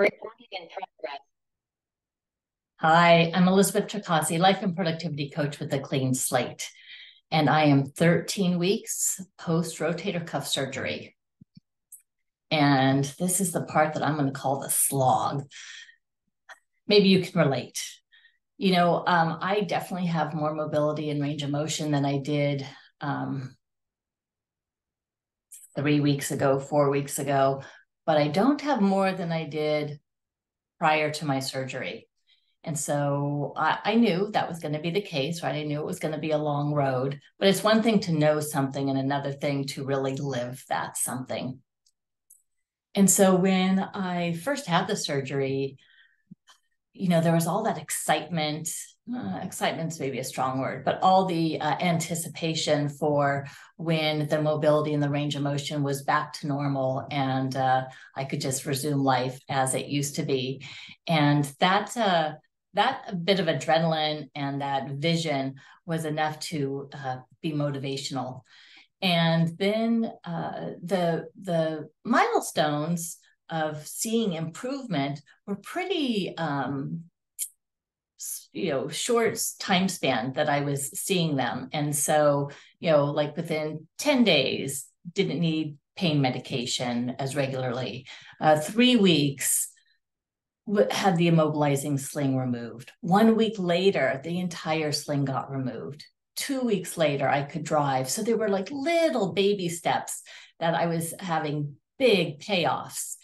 Recording in progress. Hi, I'm Elizabeth Treccase, life and productivity coach with a clean slate. And I am 13 weeks post rotator cuff surgery. And this is the part that I'm going to call the slog. Maybe you can relate. You know, um, I definitely have more mobility and range of motion than I did um, three weeks ago, four weeks ago but I don't have more than I did prior to my surgery. And so I, I knew that was going to be the case, right? I knew it was going to be a long road, but it's one thing to know something and another thing to really live that something. And so when I first had the surgery, you know, there was all that excitement uh, excitement's maybe a strong word, but all the uh, anticipation for when the mobility and the range of motion was back to normal and uh, I could just resume life as it used to be. And that, uh, that bit of adrenaline and that vision was enough to uh, be motivational. And then uh, the, the milestones of seeing improvement were pretty um, you know short time span that i was seeing them. And so you know like within 10 days didn't need pain medication as regularly. Uh, three weeks had the immobilizing sling removed. One week later the entire sling got removed. Two weeks later i could drive. So there were like little baby steps that i was having big payoffs.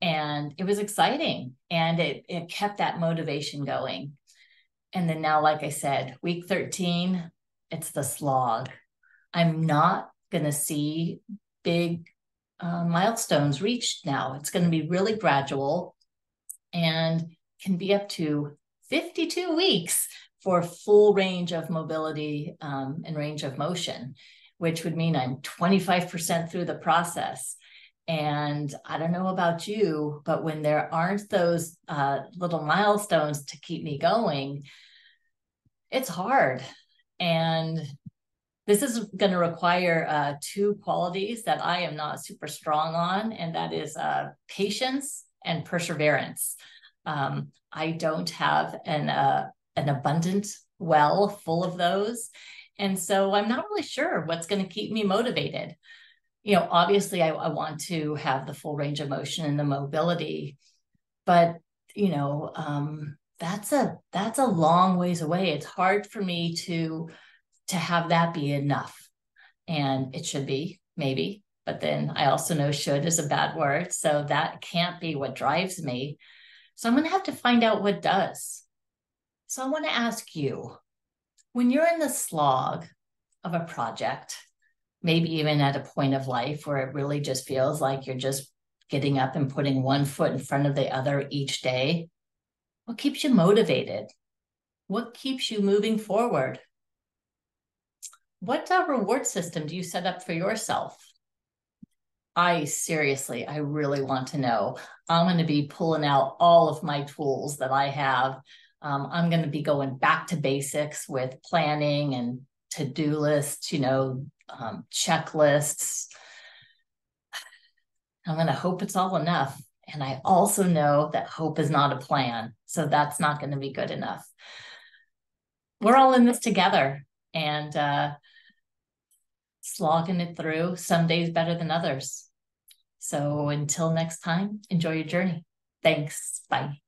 And it was exciting and it, it kept that motivation going and then now, like I said, week 13, it's the slog. I'm not going to see big uh, milestones reached now. It's going to be really gradual and can be up to 52 weeks for full range of mobility um, and range of motion, which would mean I'm 25% through the process. And I don't know about you, but when there aren't those uh, little milestones to keep me going, it's hard. And this is going to require uh, two qualities that I am not super strong on, and that is uh, patience and perseverance. Um, I don't have an uh, an abundant well full of those, and so I'm not really sure what's going to keep me motivated you know, obviously I, I want to have the full range of motion and the mobility, but you know, um, that's a that's a long ways away. It's hard for me to to have that be enough. And it should be, maybe. But then I also know should is a bad word. So that can't be what drives me. So I'm going to have to find out what does. So I want to ask you when you're in the slog of a project, maybe even at a point of life where it really just feels like you're just getting up and putting one foot in front of the other each day. What keeps you motivated? What keeps you moving forward? What uh, reward system do you set up for yourself? I seriously, I really want to know. I'm going to be pulling out all of my tools that I have. Um, I'm going to be going back to basics with planning and to do lists, you know, um, checklists. I'm going to hope it's all enough. And I also know that hope is not a plan. So that's not going to be good enough. We're all in this together and uh, slogging it through. Some days better than others. So until next time, enjoy your journey. Thanks. Bye.